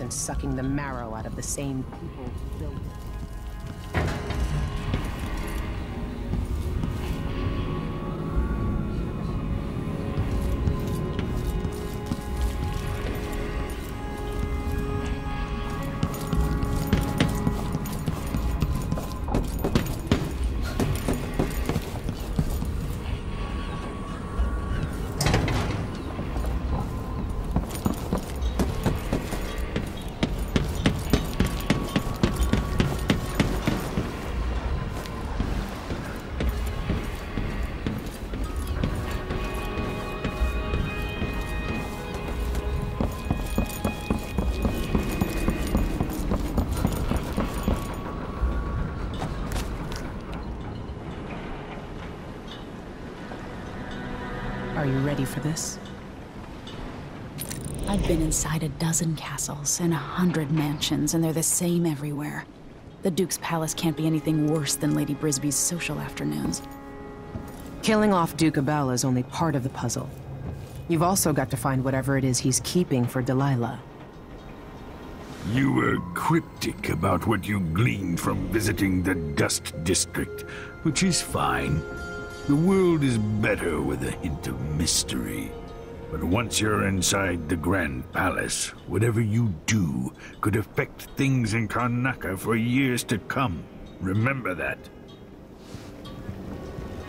and sucking the marrow out of the same people for this? I've been inside a dozen castles and a hundred mansions, and they're the same everywhere. The Duke's palace can't be anything worse than Lady Brisby's social afternoons. Killing off Duke Abele is only part of the puzzle. You've also got to find whatever it is he's keeping for Delilah. You were cryptic about what you gleaned from visiting the Dust District, which is fine. The world is better with a hint of mystery. But once you're inside the Grand Palace, whatever you do could affect things in Karnaca for years to come. Remember that.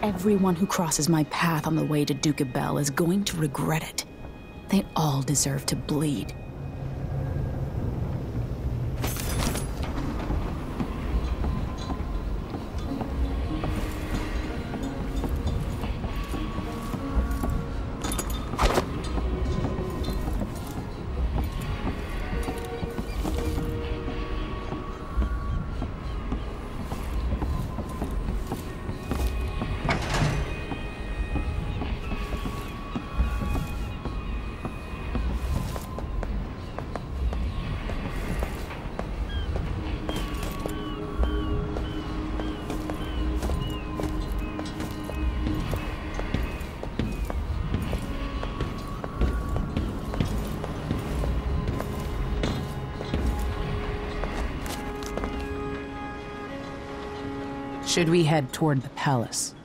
Everyone who crosses my path on the way to Duke Abele is going to regret it. They all deserve to bleed. Should we head toward the palace?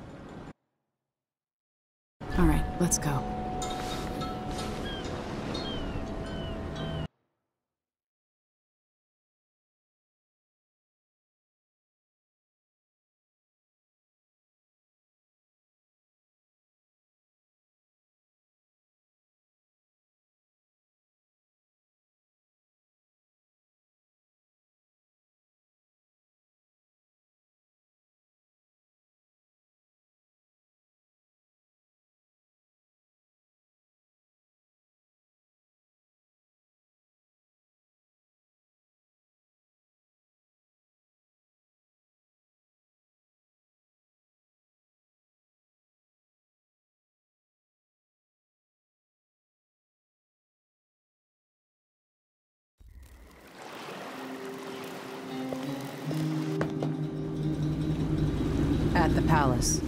At the palace,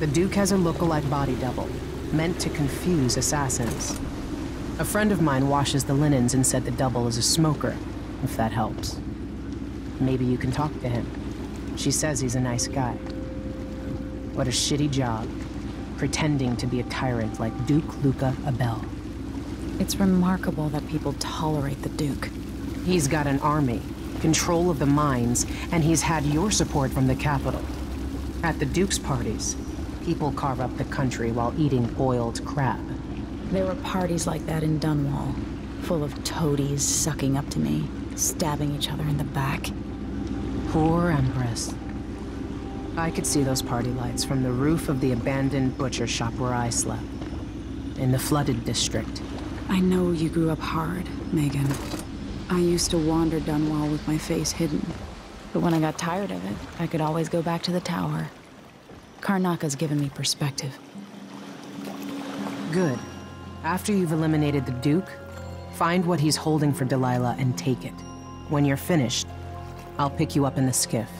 the Duke has a look-alike body double, meant to confuse assassins. A friend of mine washes the linens and said the double is a smoker, if that helps. Maybe you can talk to him. She says he's a nice guy. What a shitty job, pretending to be a tyrant like Duke Luca Abele. It's remarkable that people tolerate the Duke. He's got an army, control of the mines, and he's had your support from the capital. At the Duke's parties, people carve up the country while eating boiled crab. There were parties like that in Dunwall, full of toadies sucking up to me, stabbing each other in the back. Poor Empress. I could see those party lights from the roof of the abandoned butcher shop where I slept. In the flooded district. I know you grew up hard, Meagan. I used to wander Dunwall with my face hidden. But when I got tired of it, I could always go back to the tower. Karnaca's given me perspective. Good. After you've eliminated the Duke, find what he's holding for Delilah and take it. When you're finished, I'll pick you up in the skiff.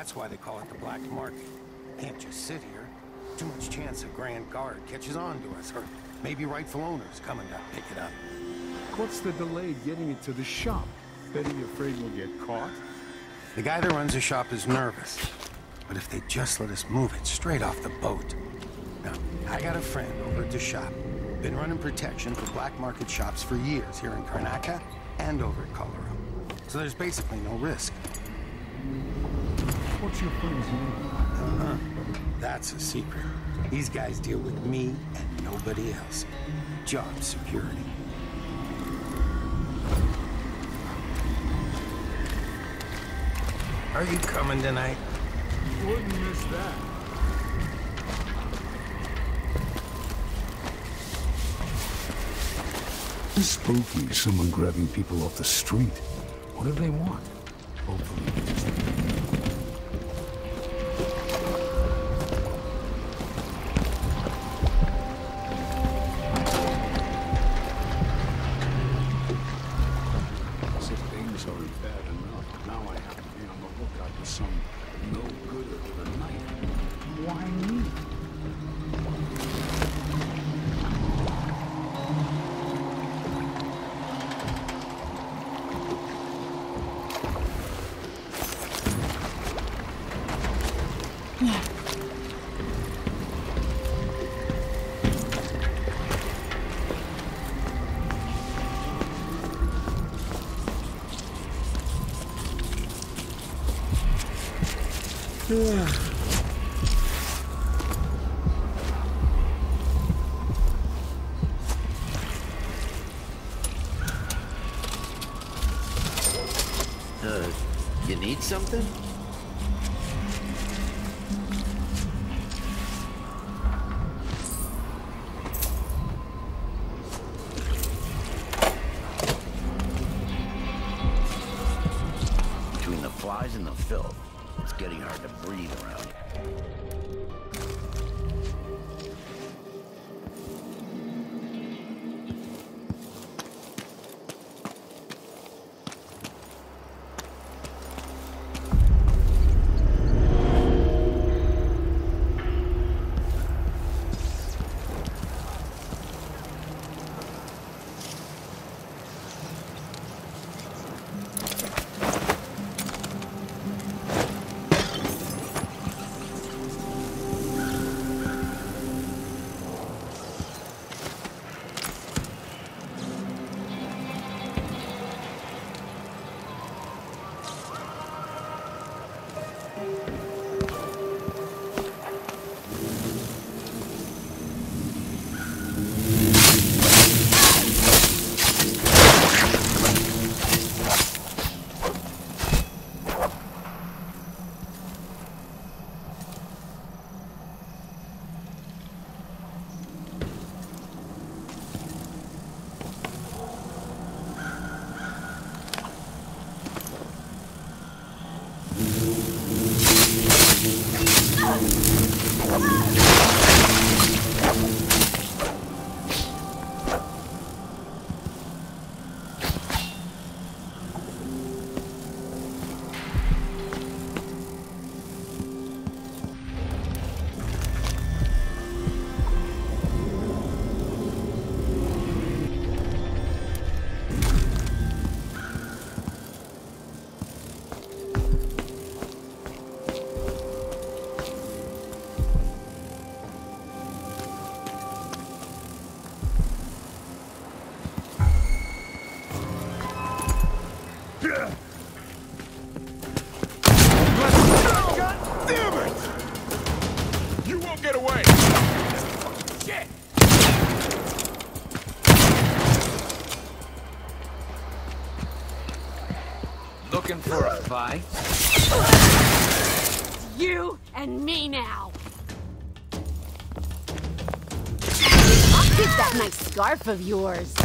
That's why they call it the black market. Can't just sit here. Too much chance a Grand Guard catches on to us, or maybe rightful owners coming to pick it up. What's the delay getting it to the shop? Betty afraid we'll get caught? The guy that runs the shop is nervous. But if they just let us move it straight off the boat. Now, I got a friend over at the shop. Been running protection for black market shops for years here in Karnaca and over at Colorado. So there's basically no risk. What's your friend's name? Uh-huh. That's a secret. These guys deal with me and nobody else. Job security. Are you coming tonight? You wouldn't miss that. Spooky, someone grabbing people off the street. What do they want? Hopefully, scarf of yours.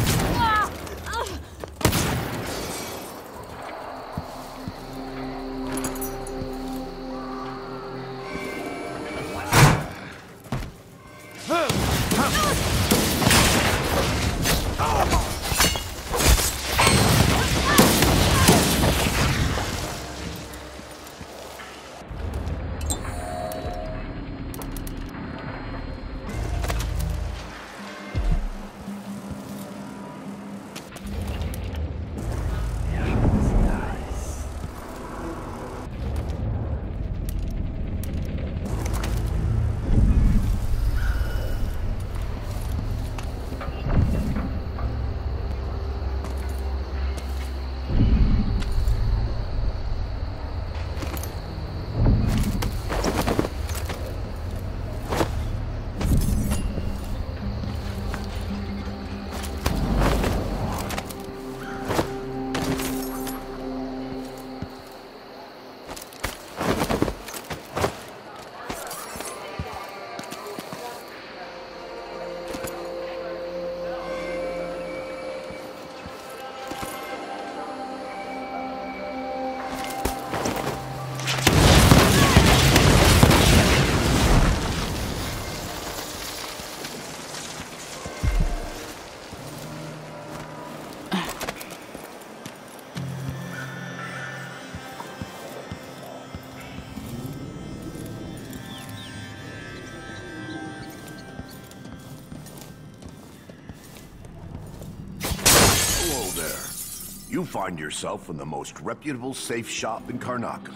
You find yourself in the most reputable safe shop in Karnaca.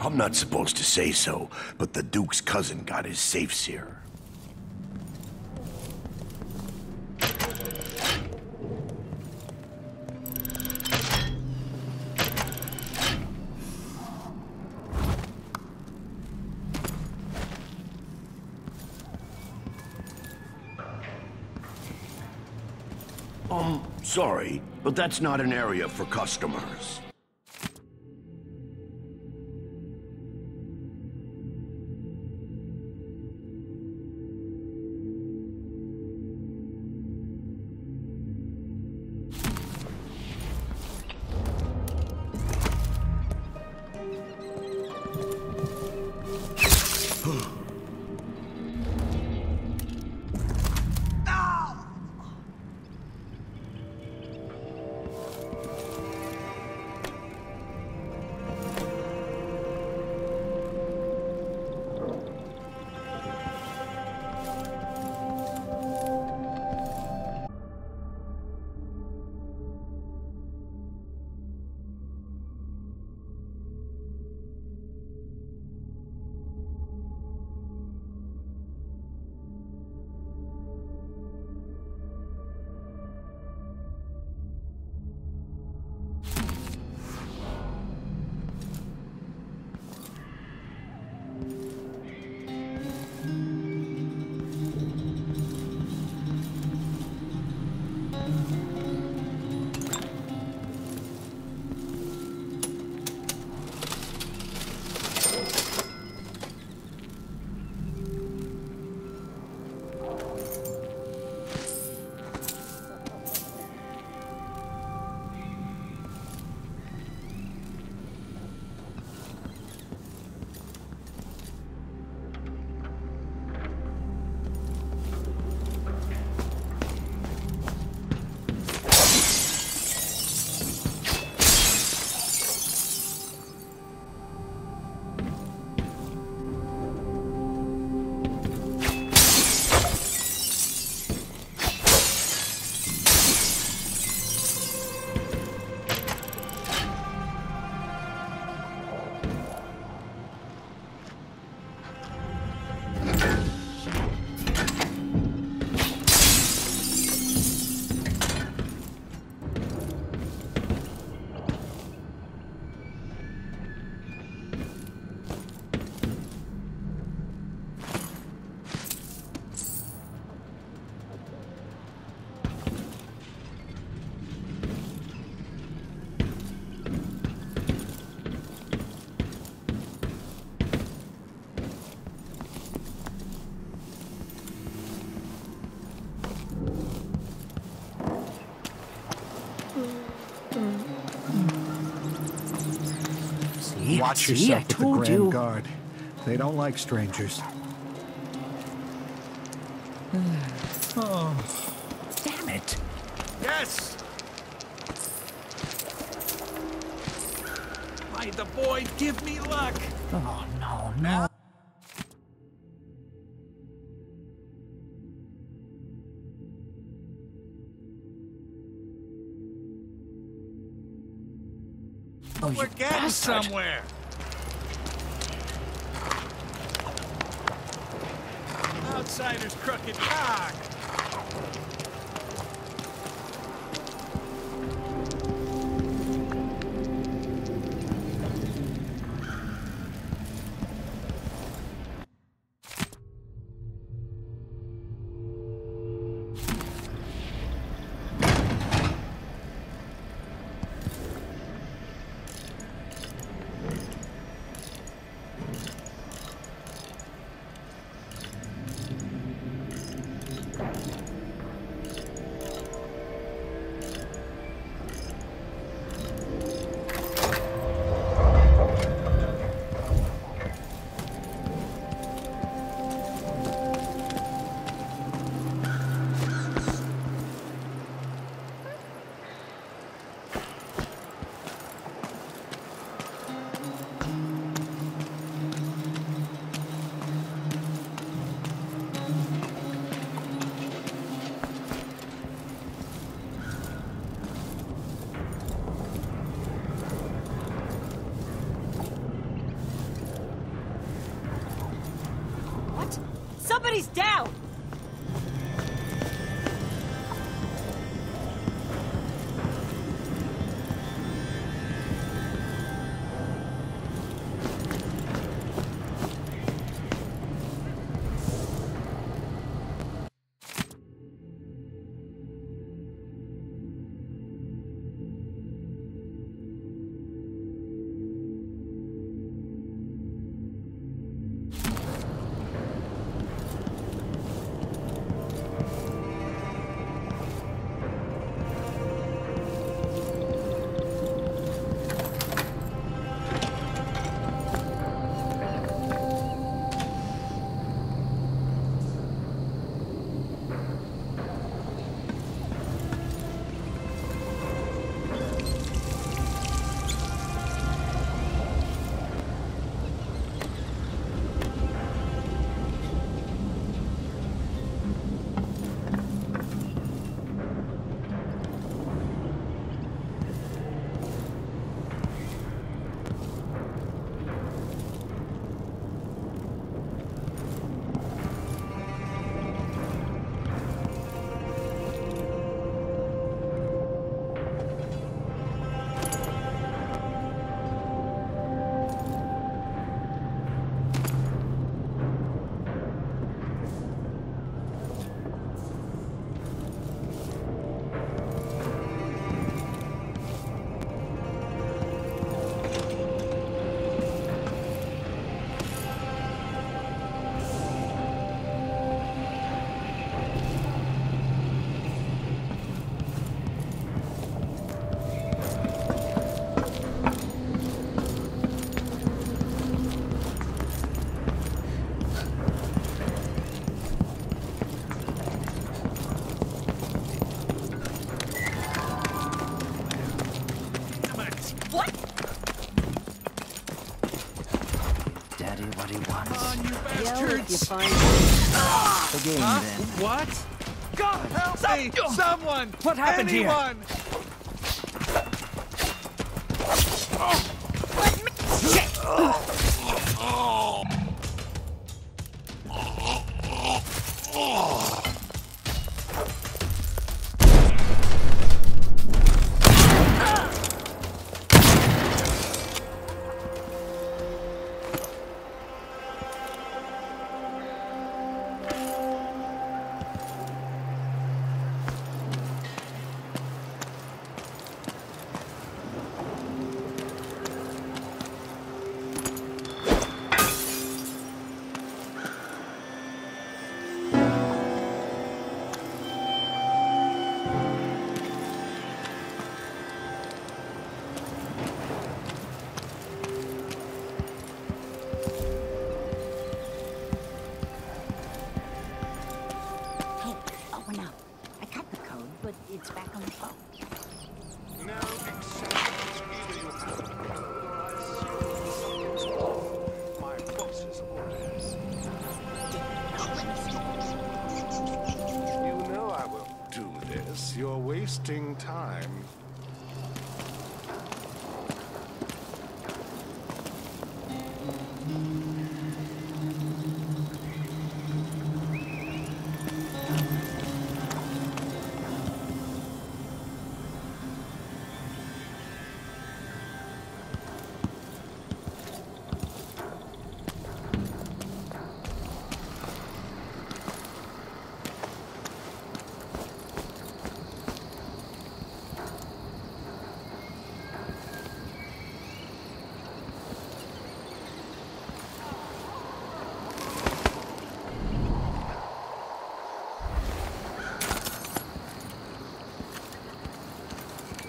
I'm not supposed to say so, but the Duke's cousin got his safes here. But that's not an area for customers. Watch See, yourself I with the Grand you. Guard. They don't like strangers. oh. Damn it. Yes! By the boy, give me luck! Oh, no, no. Somewhere! Outsider's crooked cock! What? God help Some me! Someone! What happened anyone! here?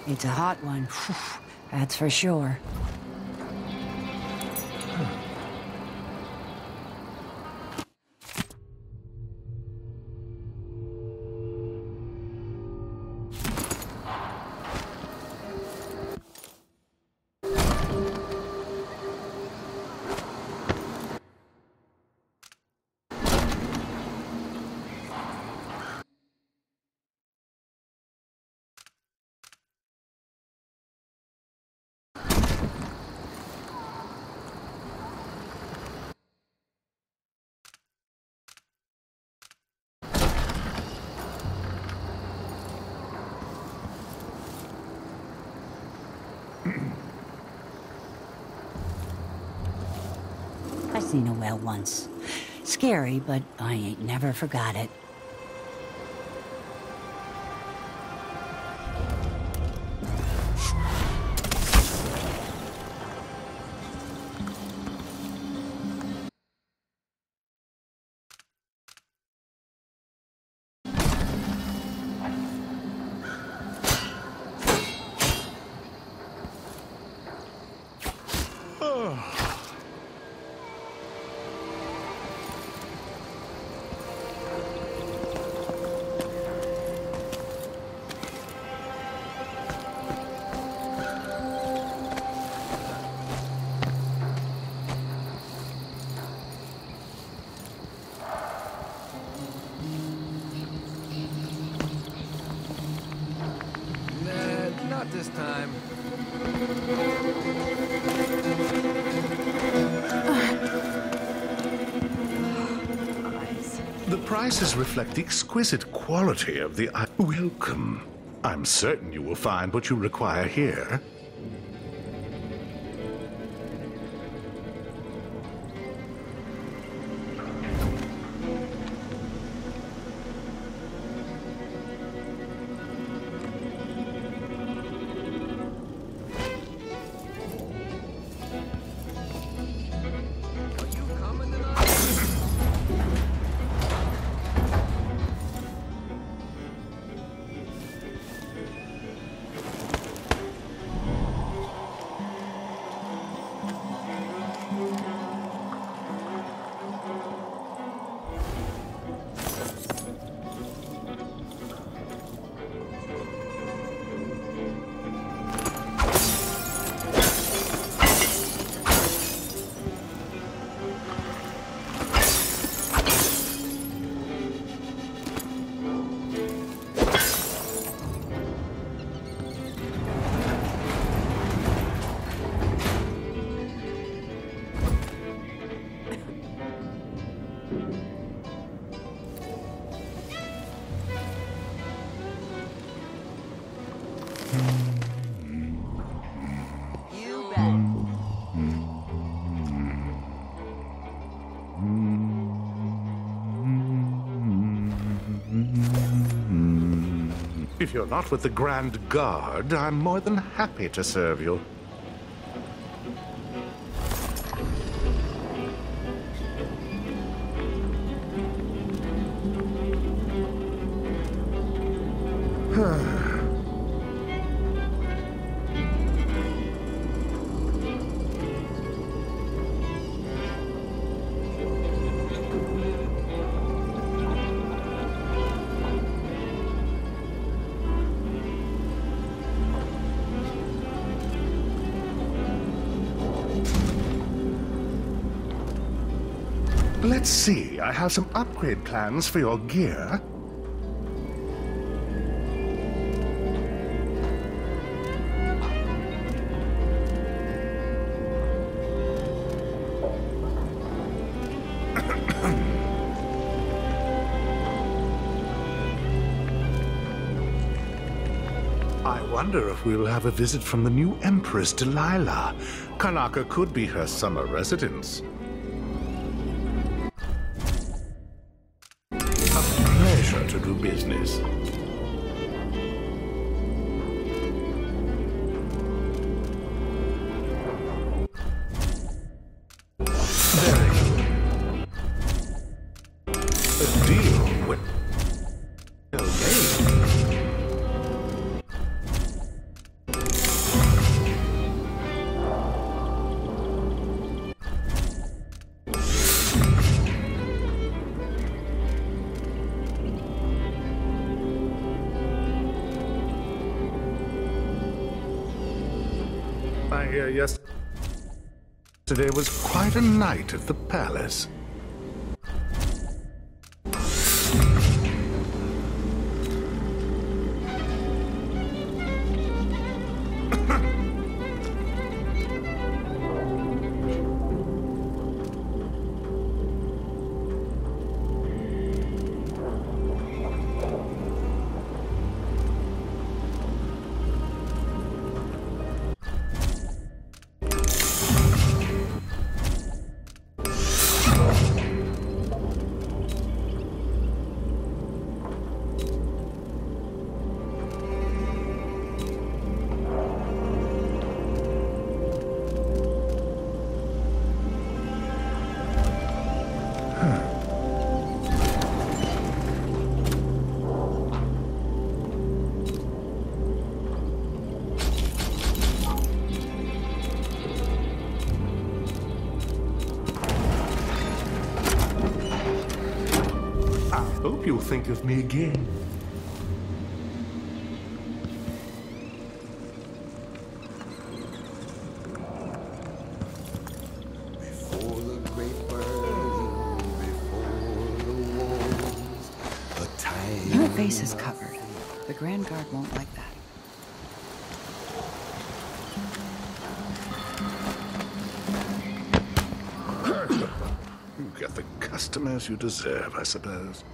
It's a hot one, that's for sure. Whale once. Scary, but I ain't never forgot it. Prices reflect the exquisite quality of the Welcome. I'm certain you will find what you require here. If you're not with the Grand Guard, I'm more than happy to serve you. I have some upgrade plans for your gear. I wonder if we'll have a visit from the new Empress Delilah. Karnaca could be her summer residence. Was quite a night at the palace. Think of me again. Before the great burning, before the wars, a time. Her face is covered. The Grand Guard won't like that. You get the customers you deserve, I suppose.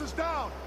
Is down!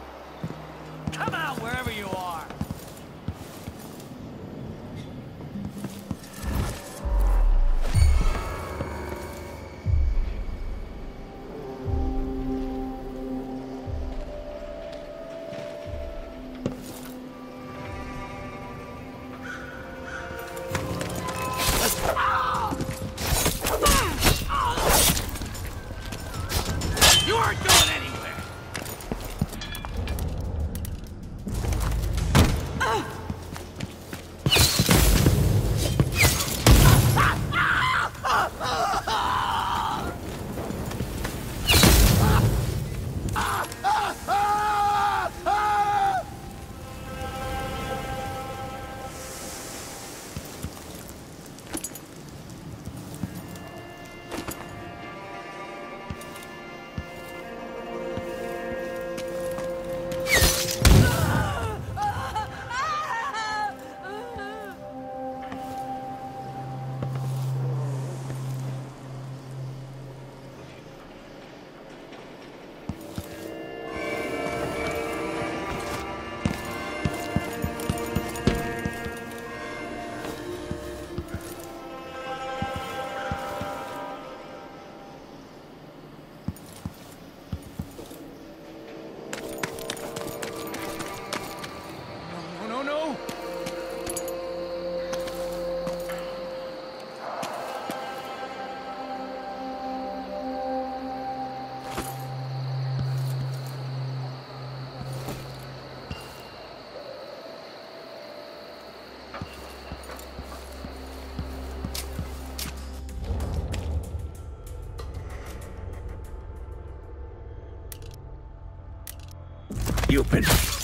Stupid.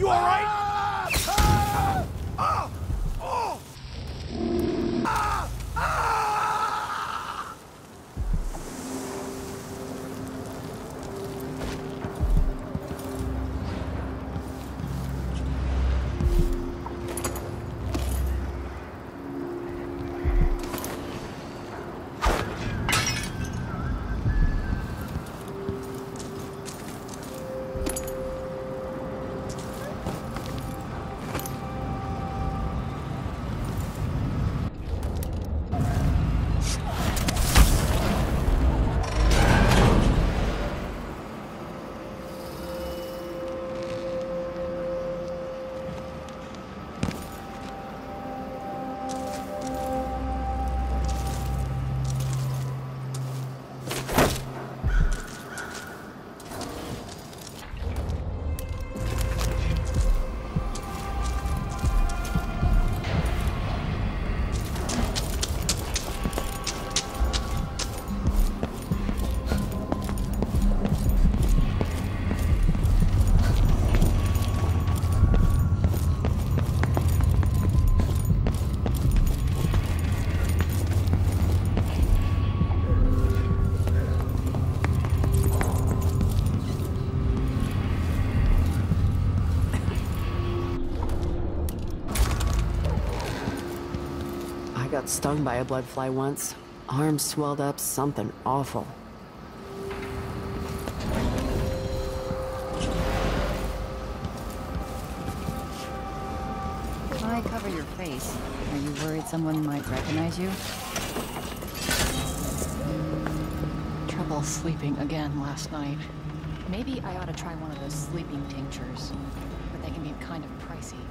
You all right? stung by a blood fly once. Arm swelled up something awful. Why cover your face? Are you worried someone might recognize you? Mm, trouble sleeping again last night. Maybe I ought to try one of those sleeping tinctures, but they can be kind of pricey.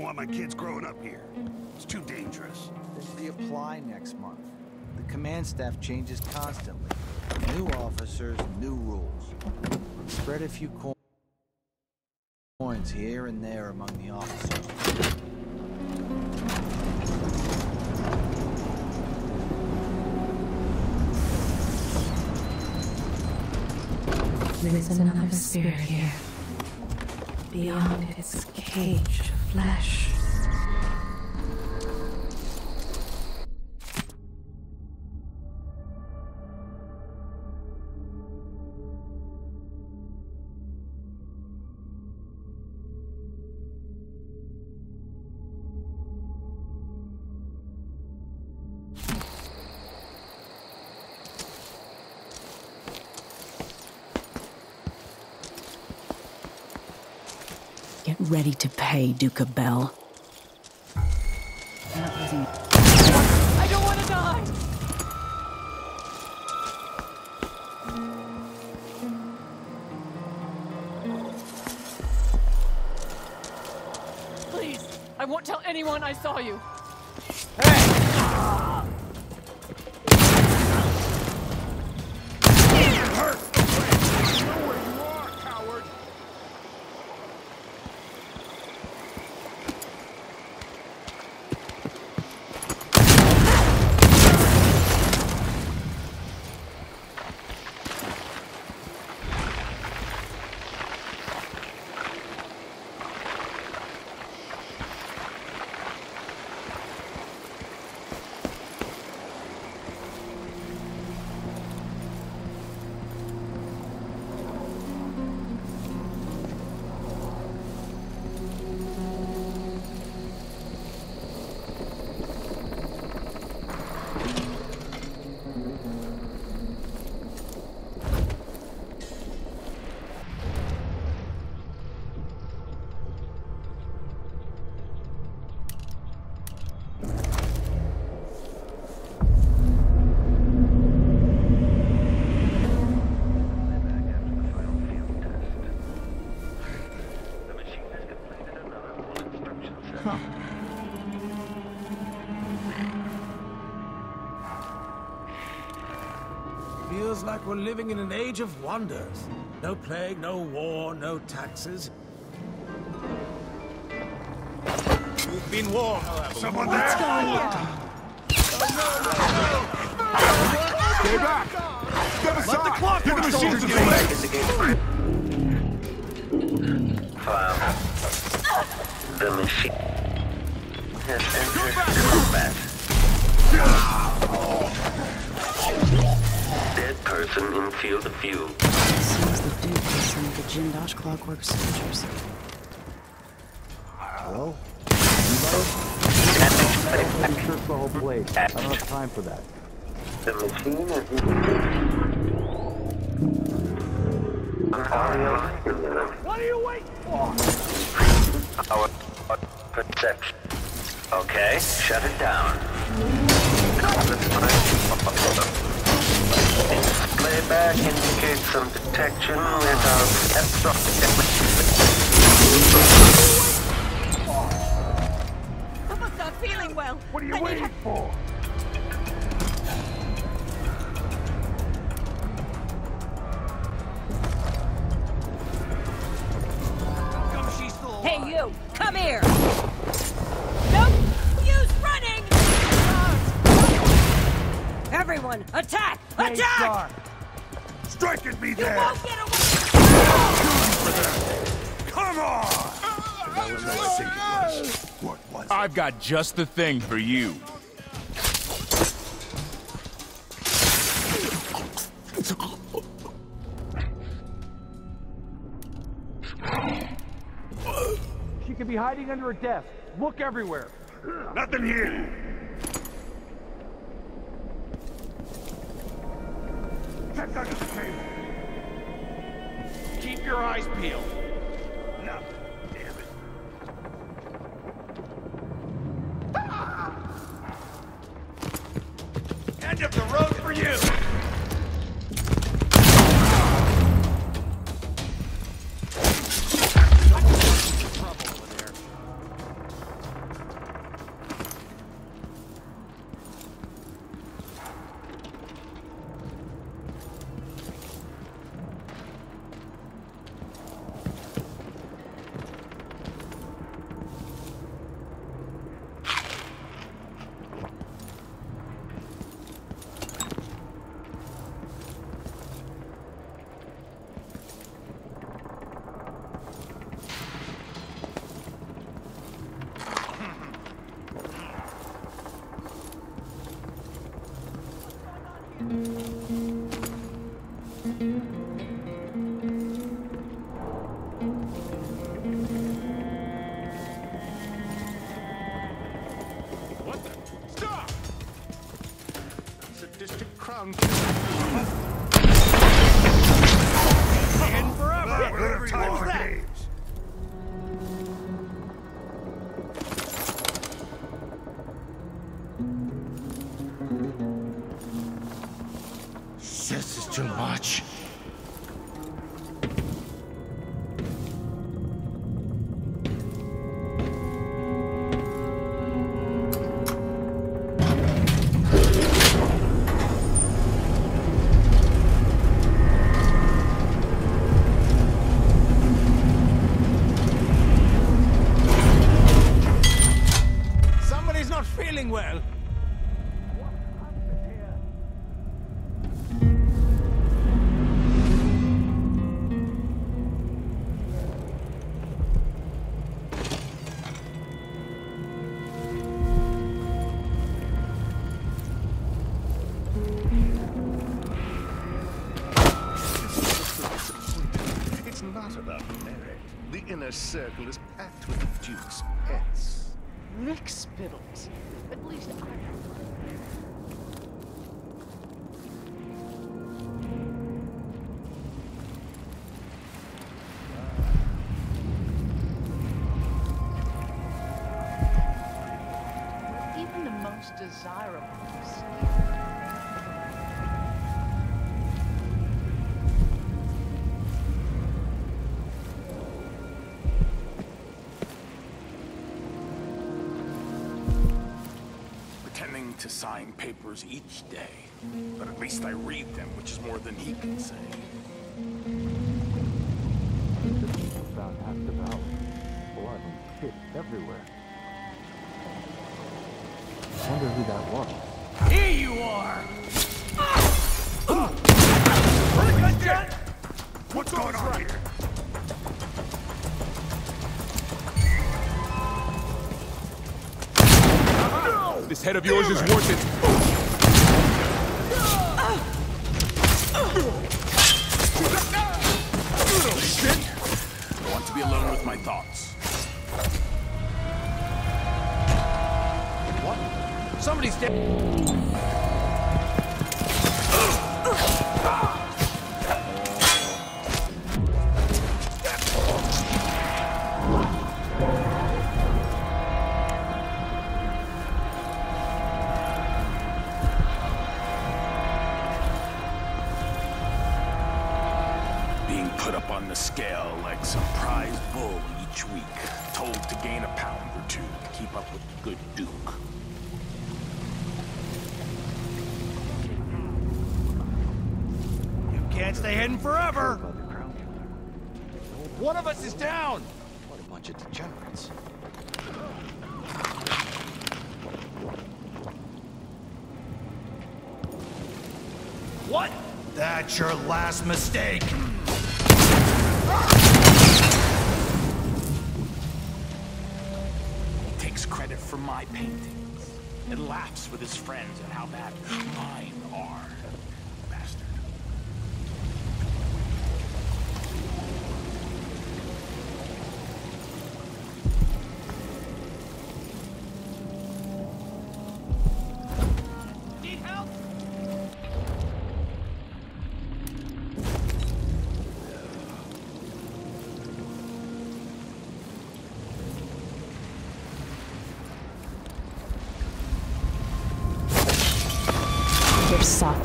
Don't want my kids growing up here. It's too dangerous. They reapply next month. The command staff changes constantly. New officers, new rules. Spread a few co- coins here and there among the officers. There is another spirit here, beyond its cage of flesh. Ready to pay, of Bell. I don't want to die! Please, I won't tell anyone I saw you. We're living in an age of wonders. No plague, no war, no taxes. You've been warned. Someone What's there? going on? Oh, Stay back! Step aside! Let the clock Get the machines soldiers in get File. The machine has entered combat. Dead person in field of view. Seems the Duke is some of the Jindosh Clockwork soldiers. Hello? Anybody? Search the whole place. I don't have time for that. The machine is Audio stimulant. What are you waiting for? Our perception. Okay, shut it down. Playback indicates some detection without Someone's not feeling well. What are you I need waiting help. for? I've got just the thing for you. She could be hiding under a desk. Look everywhere. Nothing here! Check under the table. Keep your eyes peeled. circle is to sign papers each day, but at least I read them, which is more than he can say. The people found half devoured, blood and shit everywhere. I wonder who that was. Here you are! What's going on here? This head of yours is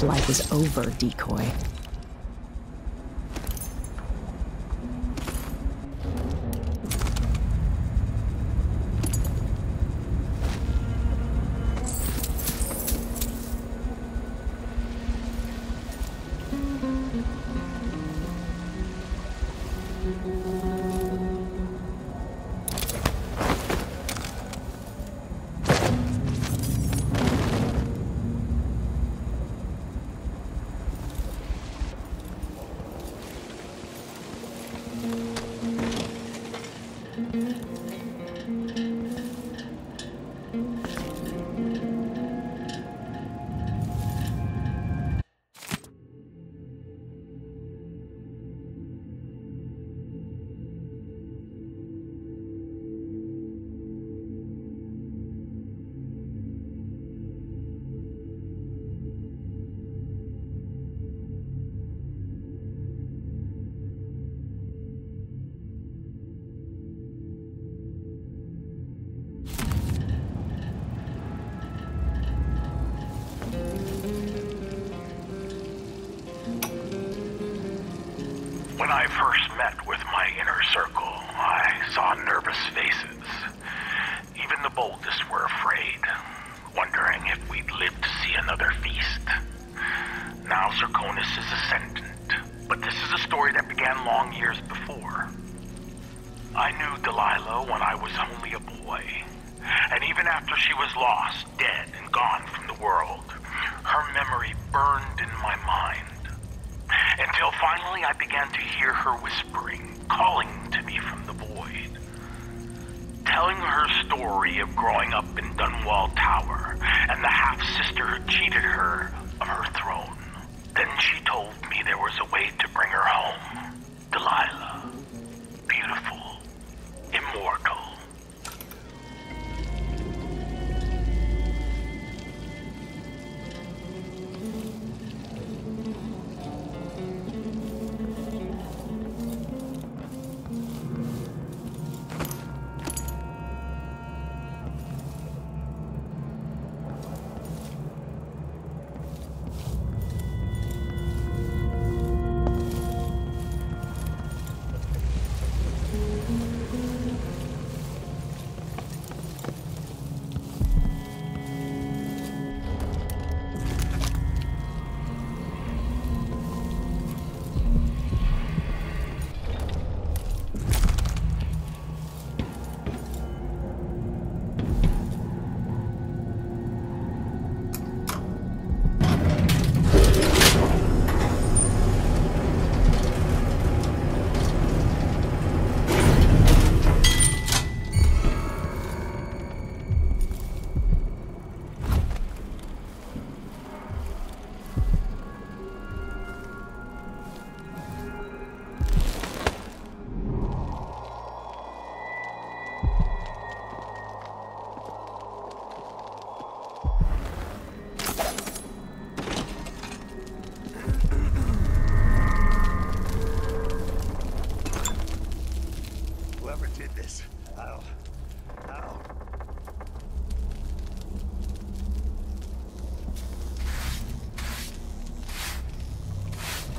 life is over, decoy.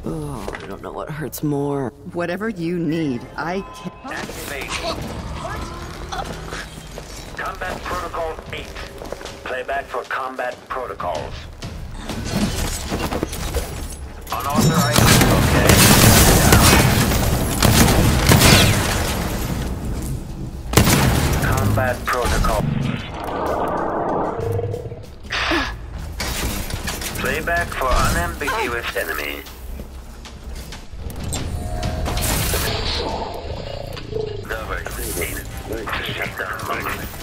Oh, I don't know what hurts more. Whatever you need, I can. Activate. Combat Protocol 8. Playback for combat protocols. Unauthorized. Okay. Combat protocol. Playback for unambiguous enemy. Attention,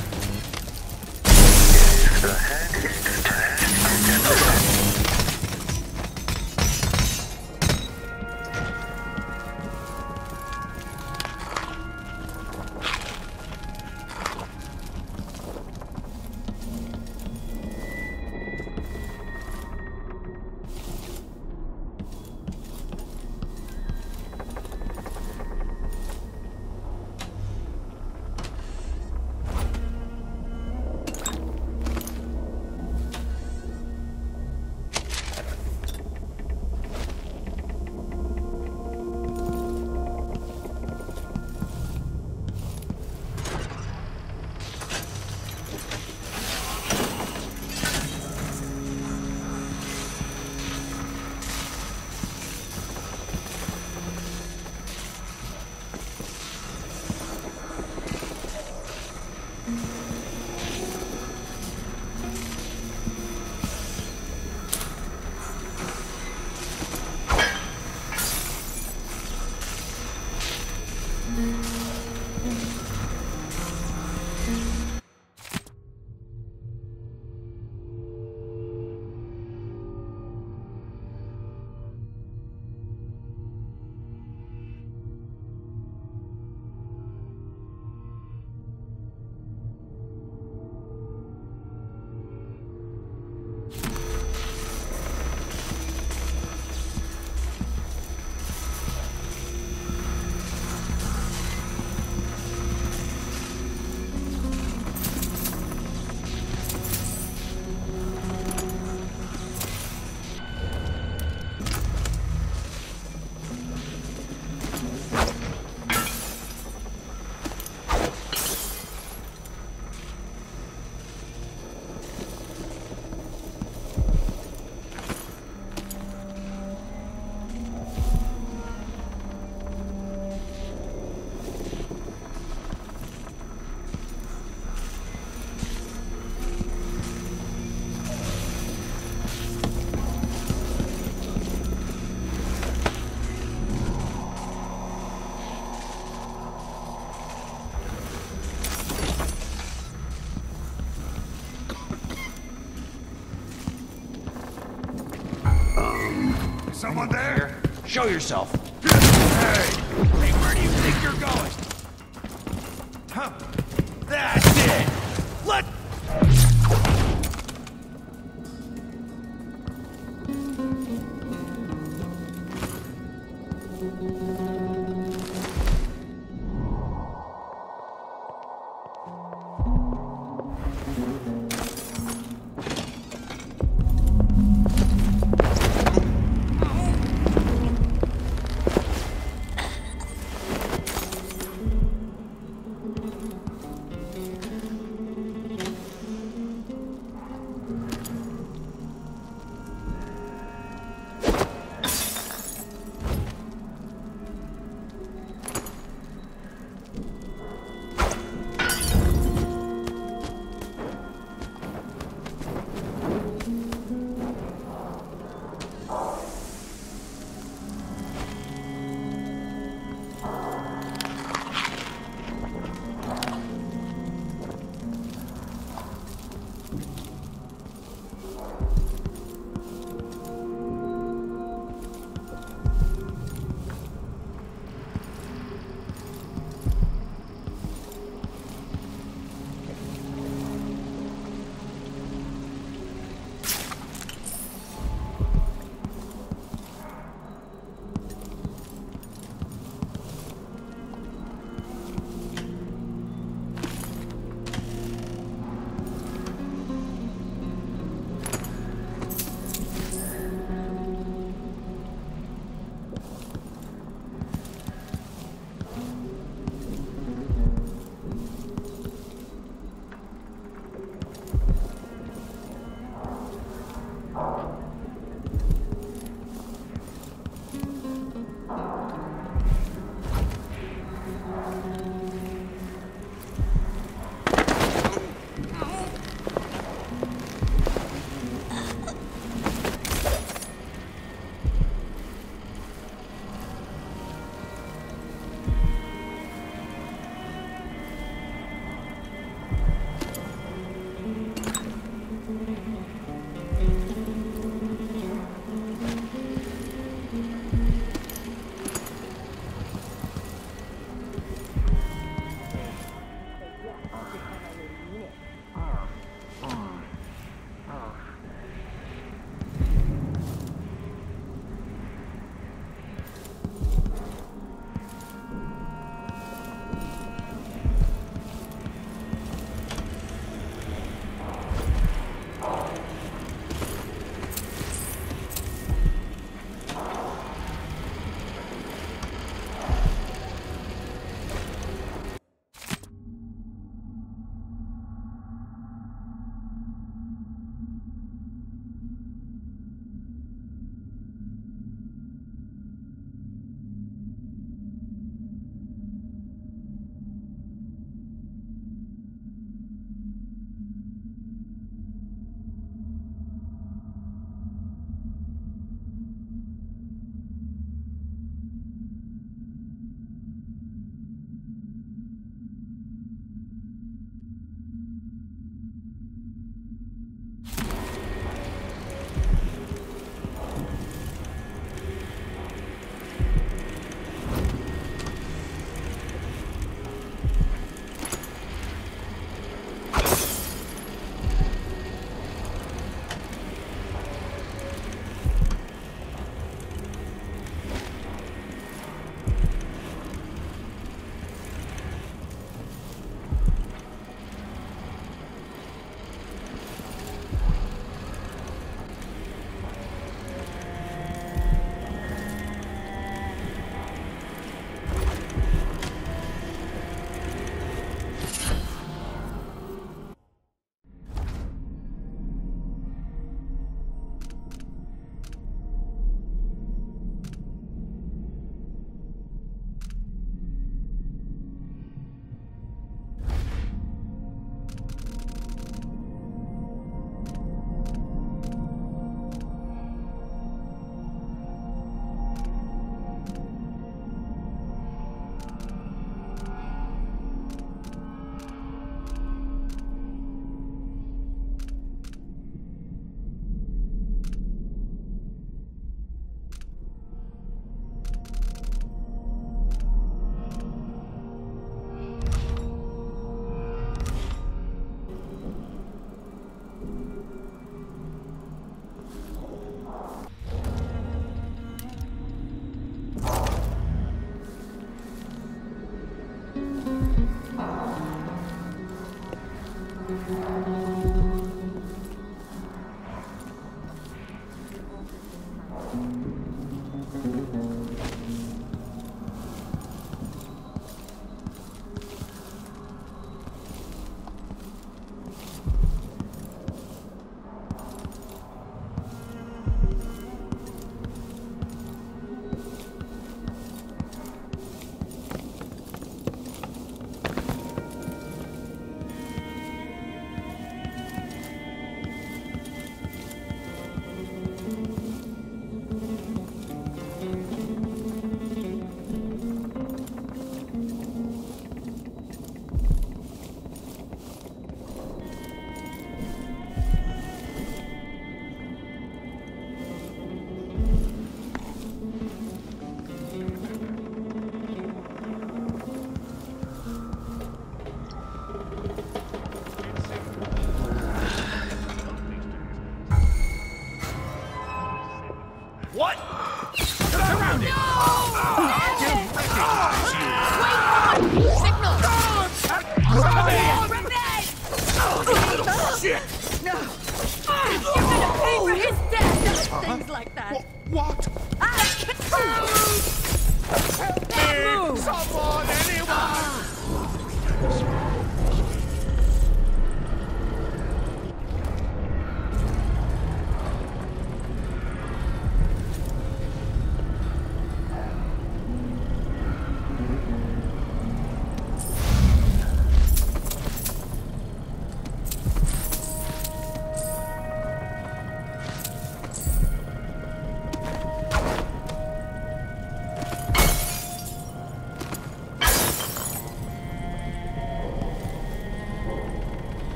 Show yourself. Hey, hey, where do you think you're going? Huh. That's it. Let. us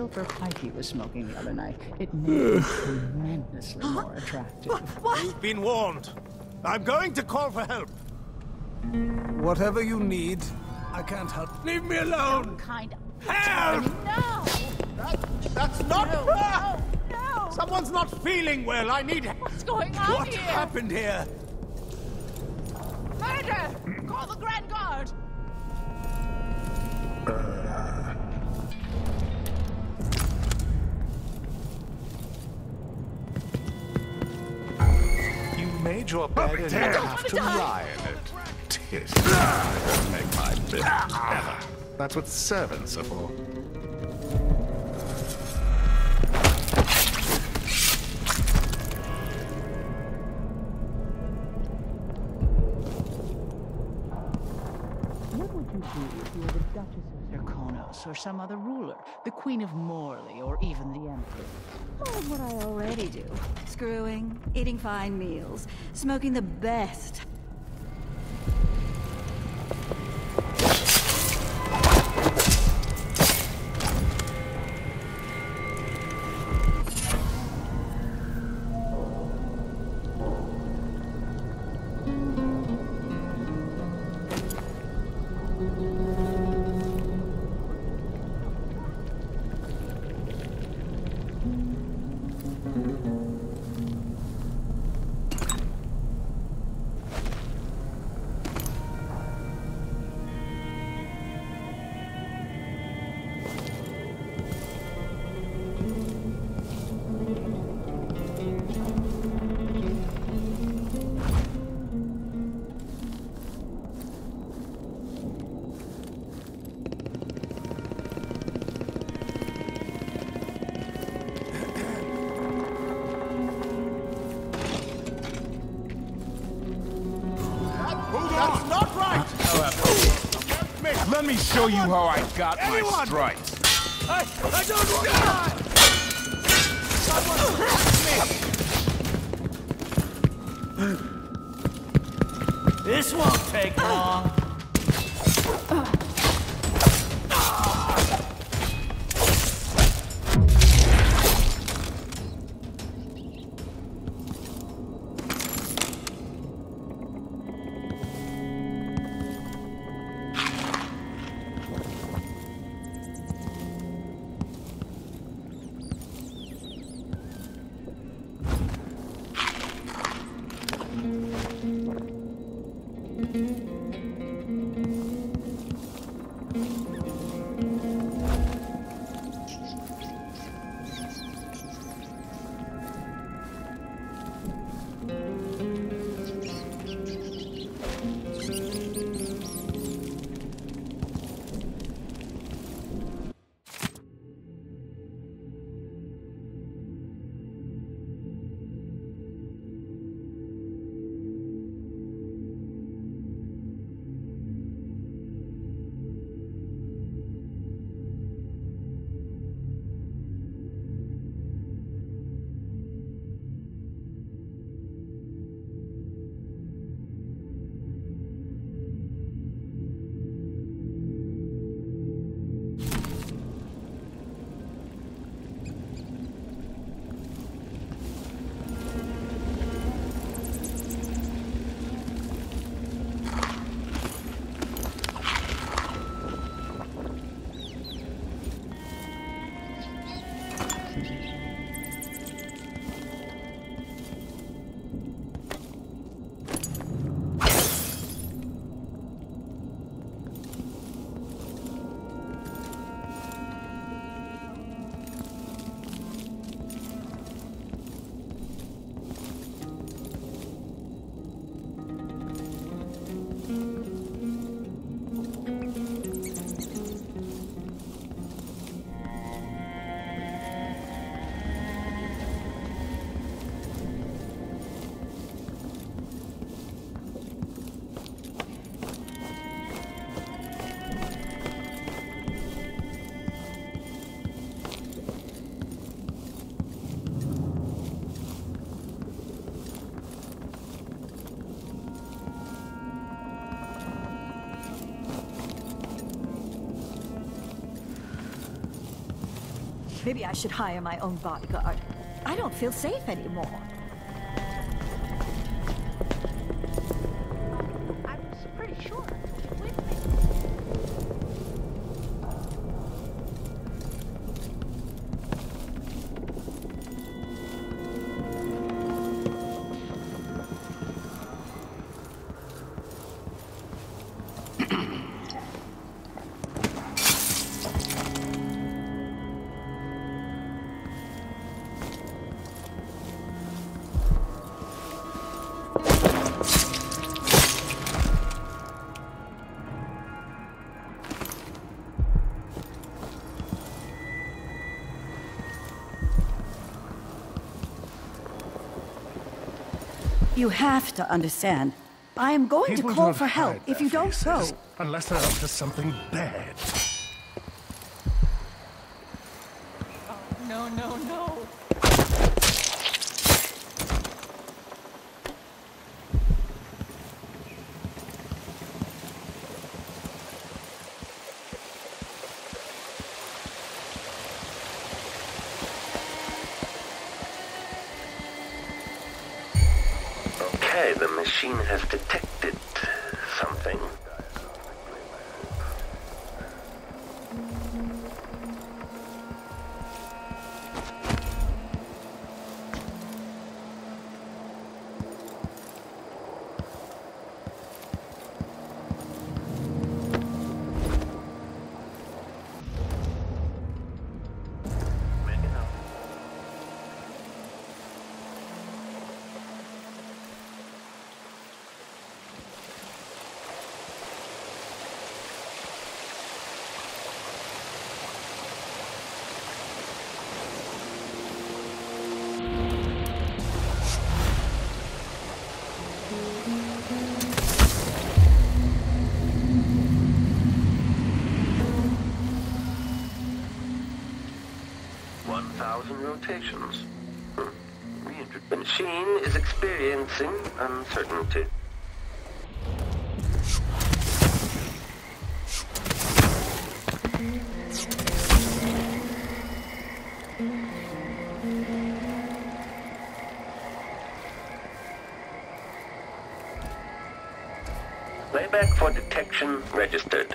silver pipe he was smoking the other night, it made him tremendously more attractive. You've been warned. I'm going to call for help. Whatever you need, I can't help. Leave me alone! Kind of. Help! No! That's not No, fair! no, no! Someone's not feeling well. I need help. What's going on What here? happened here? That's what servants are for. What would you do if you were the Duchess of Serkonos or some other ruler? The Queen of Morley or even the Emperor? Oh, what I already do. Screwing, eating fine meals, smoking the best. Show you how I got my Anyone! stripes. I, I don't want die! Someone me! This won't take long. Maybe I should hire my own bodyguard. I don't feel safe anymore. You have to understand. I am going People to call for help if you don't go. Unless they're up to something bad. Thousand rotations. Hmm. The machine is experiencing uncertainty. Playback for detection registered.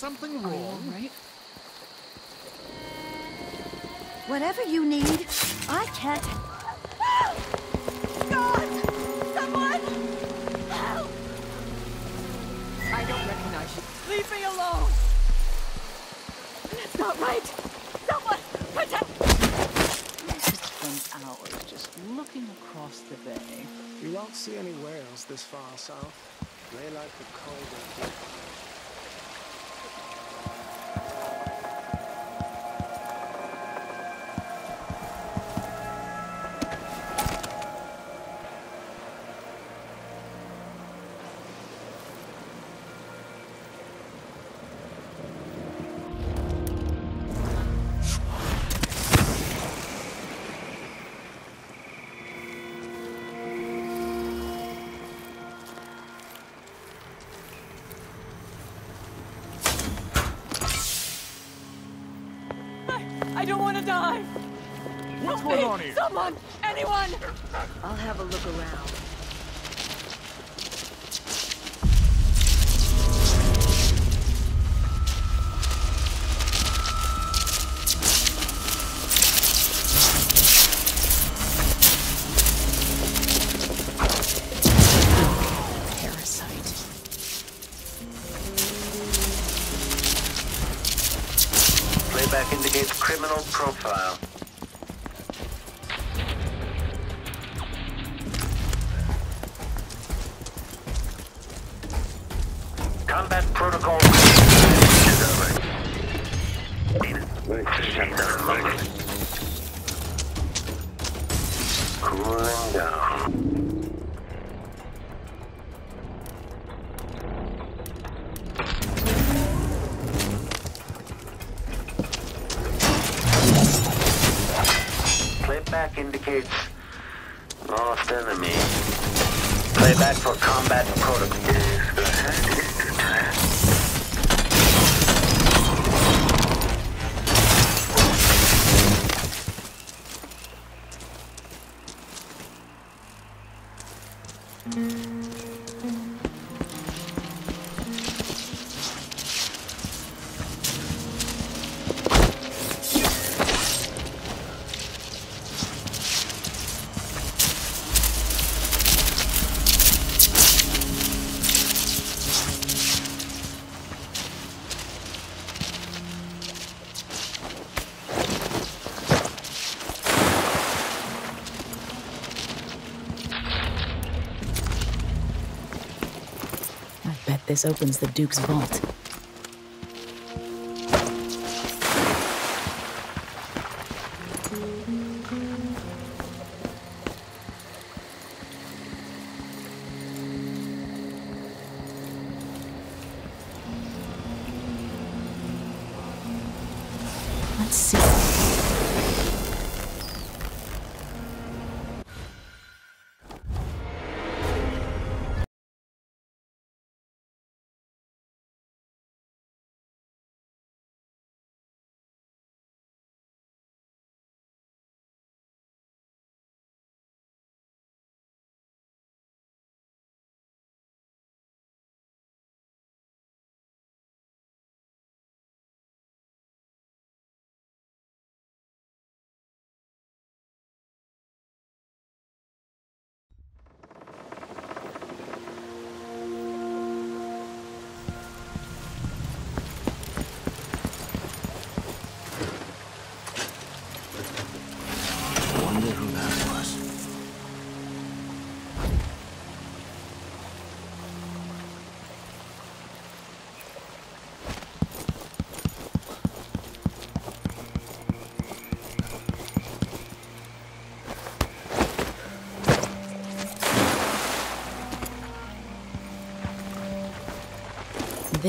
Something oh, wrong? Right? Whatever you need, I can't. God! Someone! Help! I don't recognize you. Leave me alone! That's not right! Someone! Protect! Spend hours just looking across the bay. You won't see any whales this far south. They like the colder Someone! Anyone! I'll have a look around. This opens the Duke's vault.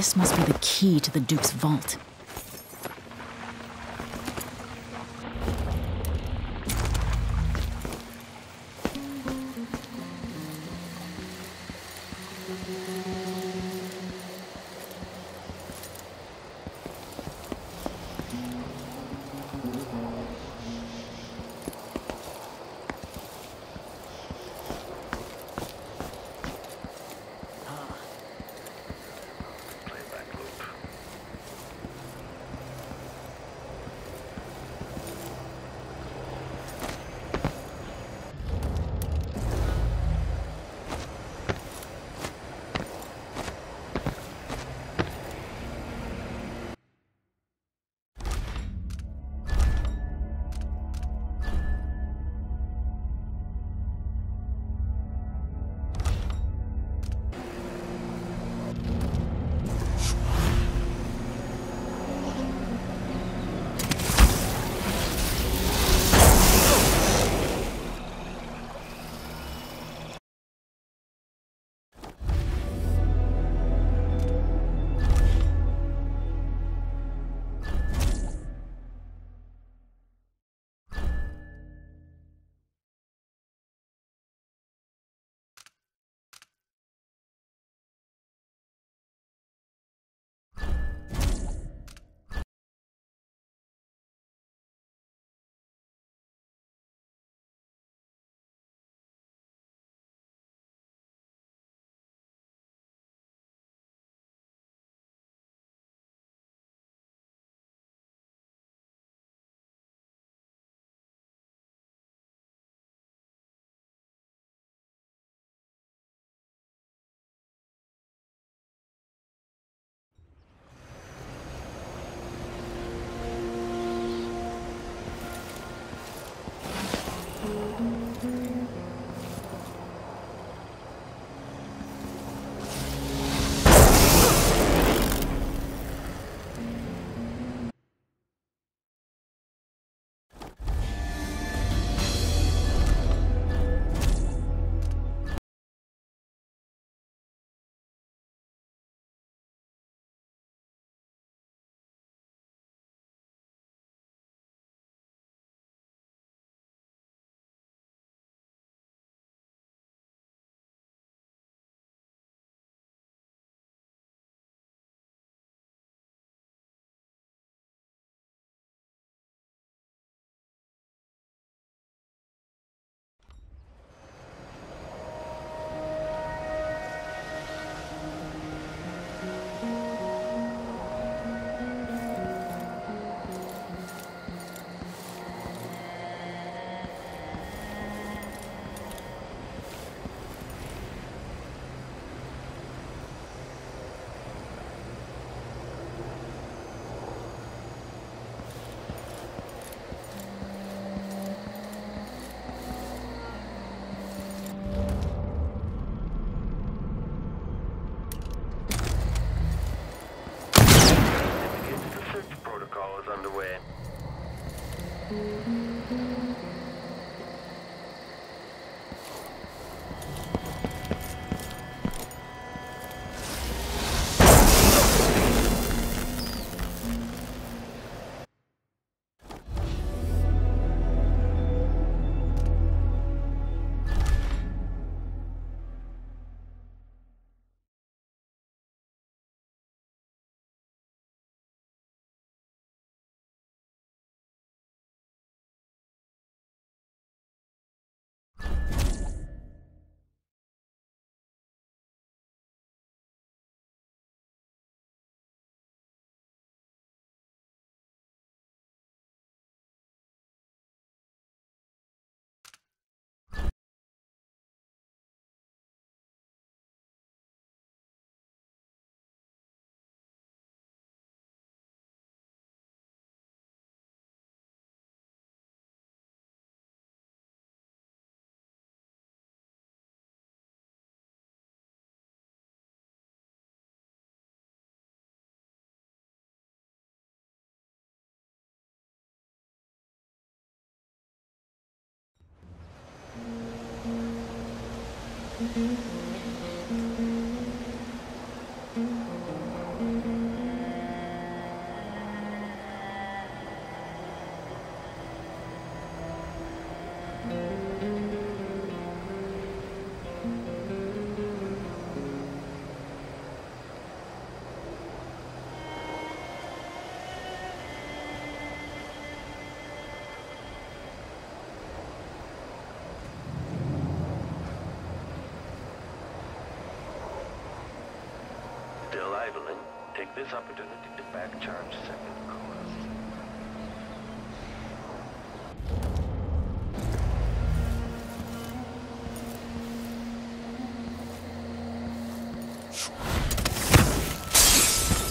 This must be the key to the Duke's vault. Mm-hmm. Take this opportunity to back charge second course.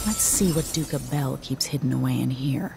Let's see what Duke Abele keeps hidden away in here.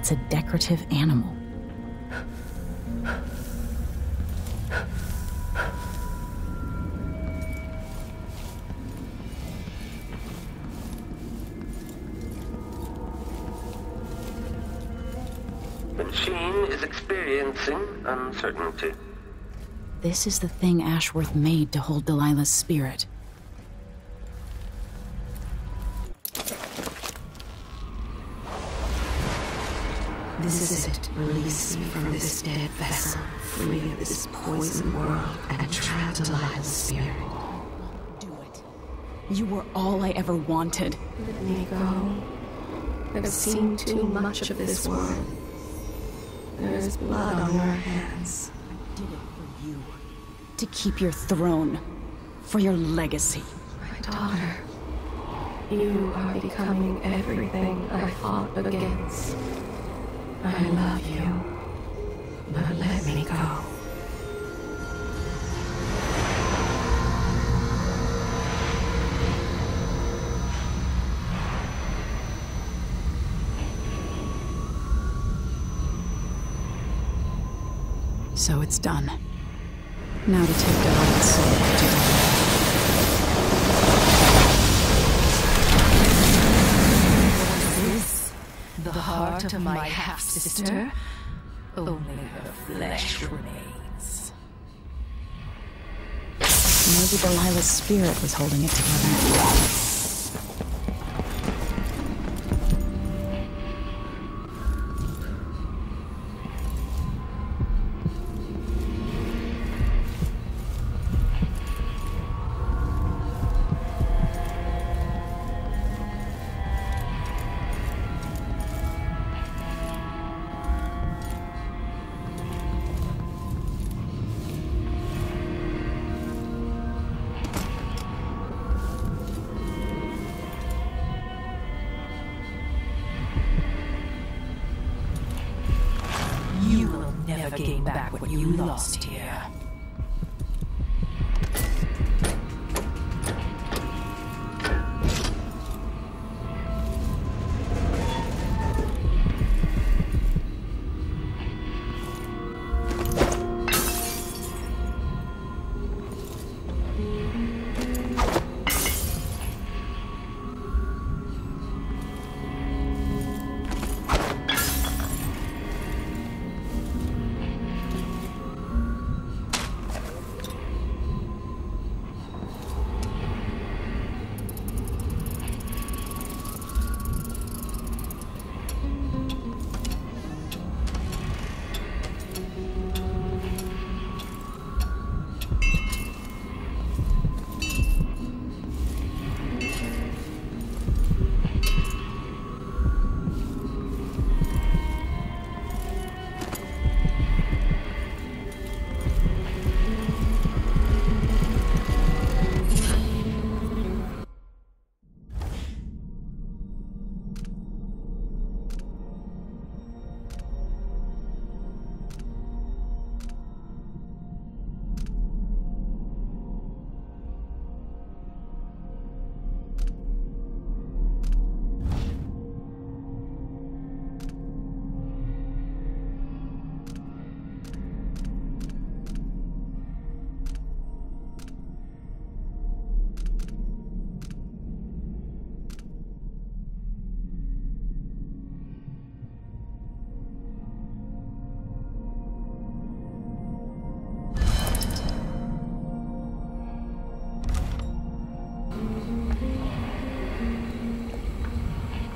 It's a decorative animal. The machine is experiencing uncertainty. This is the thing Ashworth made to hold Delilah's spirit. Release me from this dead vessel, free of this poison world, and trap Delilah's spirit. Do it. You were all I ever wanted. Let me go. I've seen too much of this world. There is blood on your hands. I did it for you. To keep your throne. For your legacy. My daughter, you are becoming everything I fought against. I love you, but let me go. So it's done. Now to take Delilah's soul to heart of my half-sister? Only her flesh remains. Maybe Delilah's spirit was holding it together.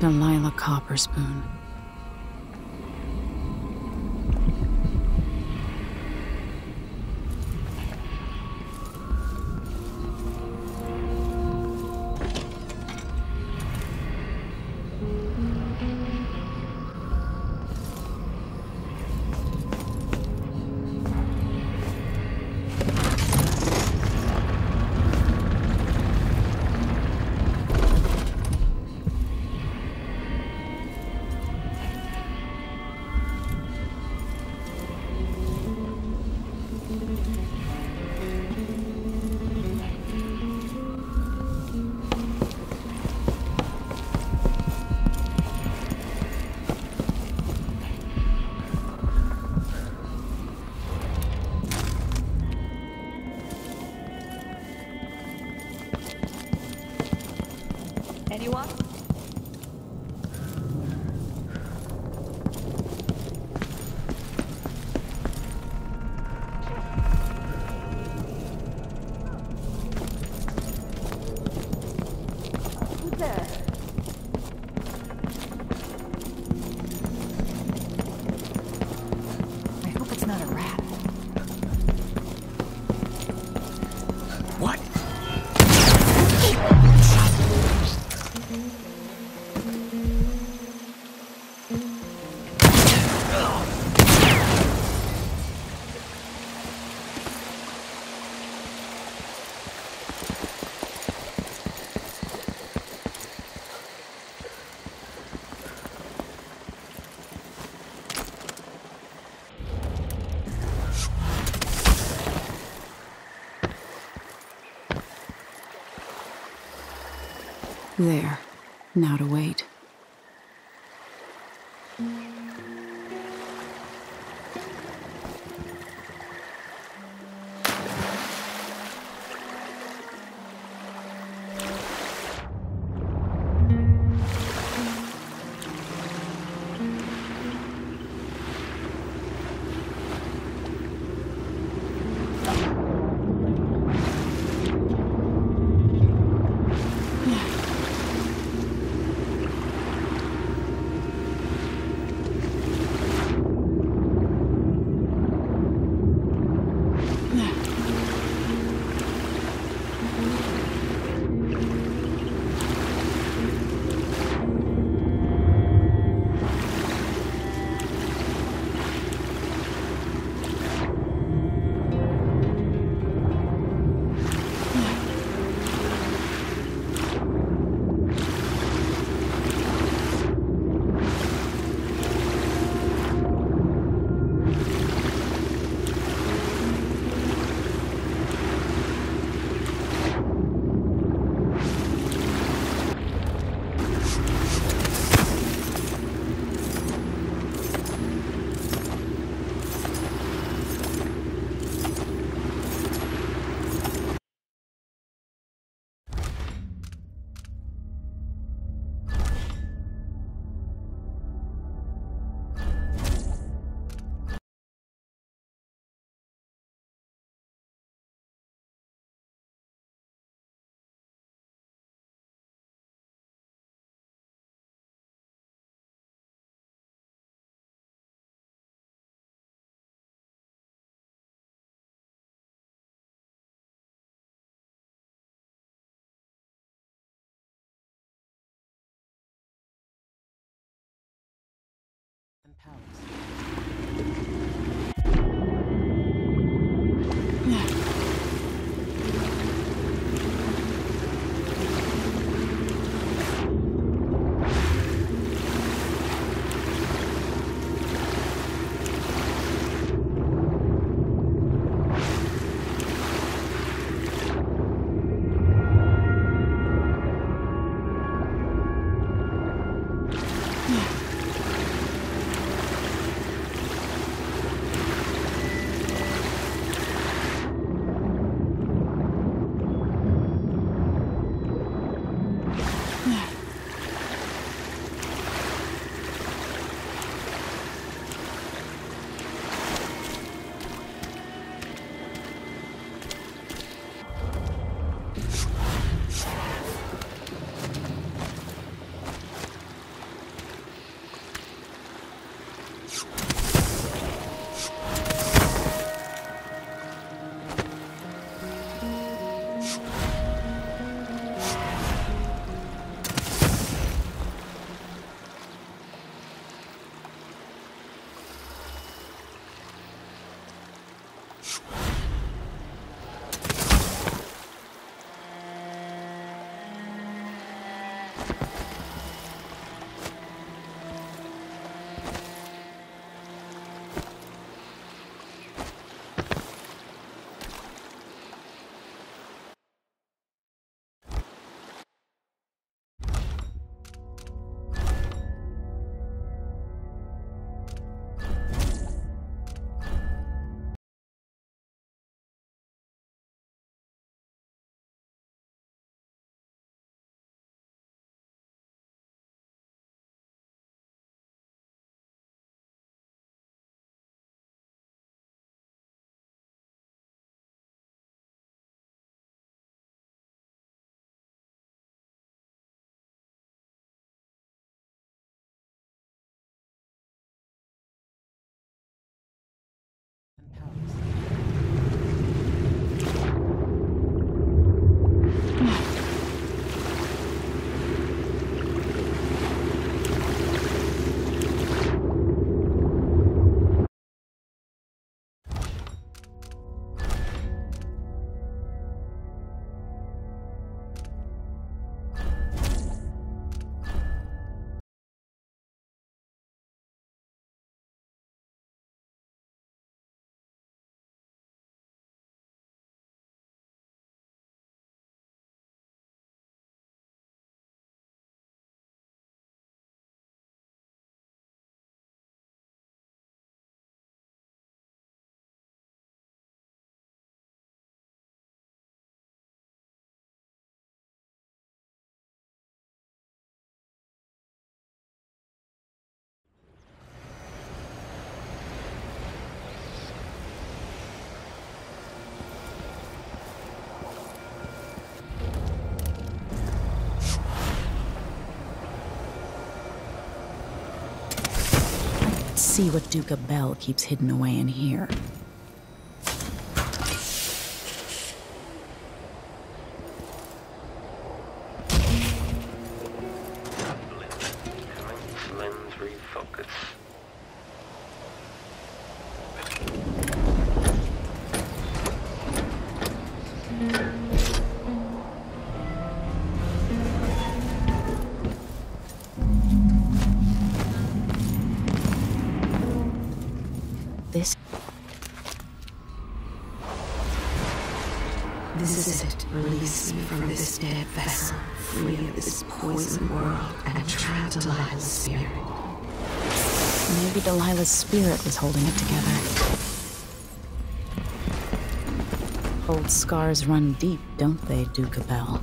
Delilah Copperspoon. There. Now to wait. See what Duke Abele keeps hidden away in here. Spirit was holding it together. Old scars run deep, don't they, Duke Abele?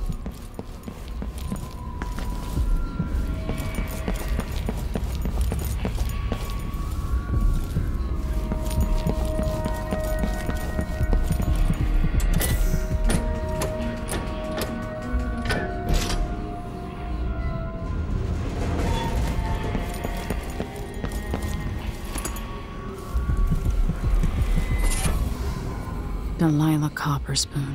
Delilah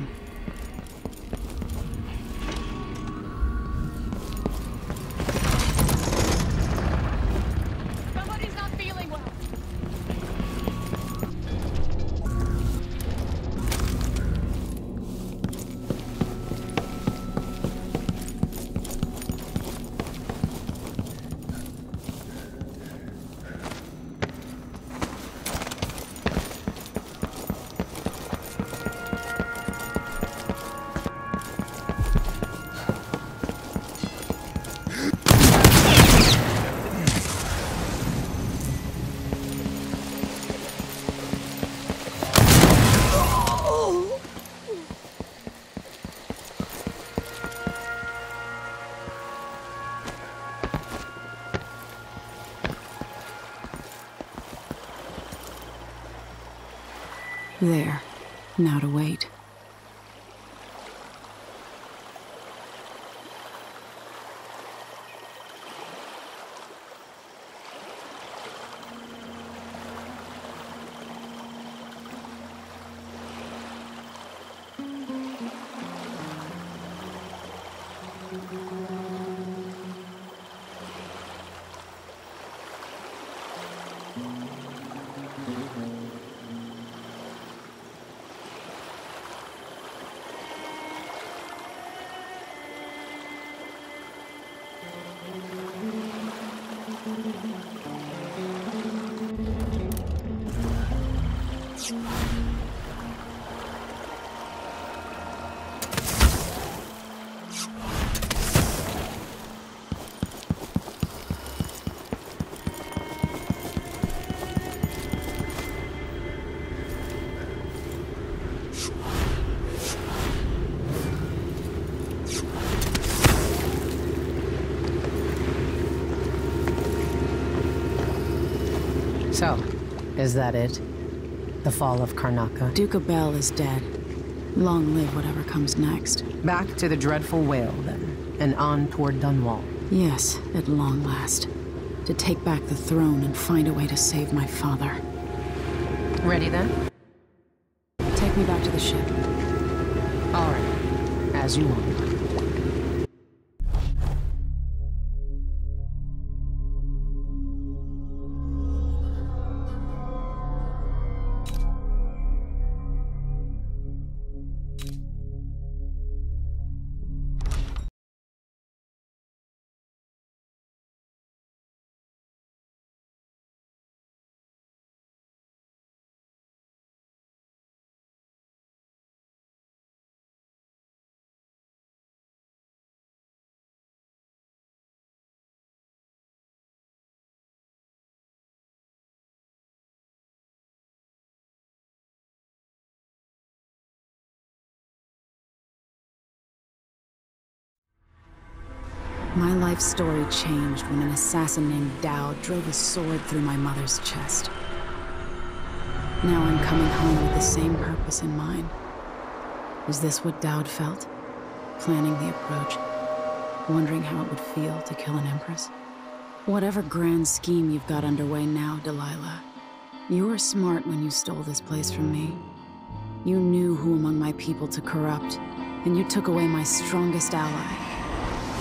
is that it? The fall of Karnaca? Duke Abele is dead. Long live whatever comes next. Back to the Dreadful Wale, then, and on toward Dunwall. Yes, at long last. To take back the throne and find a way to save my father. Ready then? Take me back to the ship. All right. As you want. My life story changed when an assassin named Daud drove a sword through my mother's chest. Now I'm coming home with the same purpose in mind. Is this what Daud felt? Planning the approach, wondering how it would feel to kill an empress? Whatever grand scheme you've got underway now, Delilah, you were smart when you stole this place from me. You knew who among my people to corrupt, and you took away my strongest ally,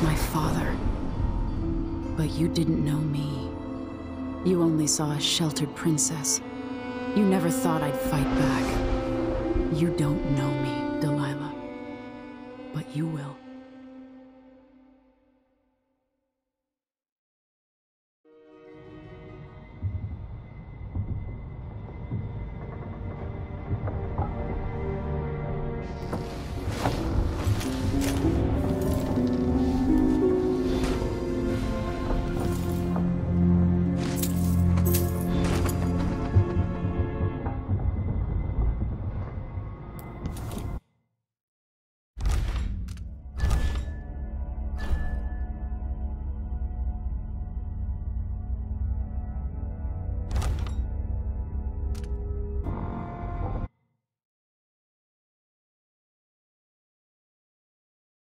my father. But you didn't know me. You only saw a sheltered princess. You never thought I'd fight back. You don't know me,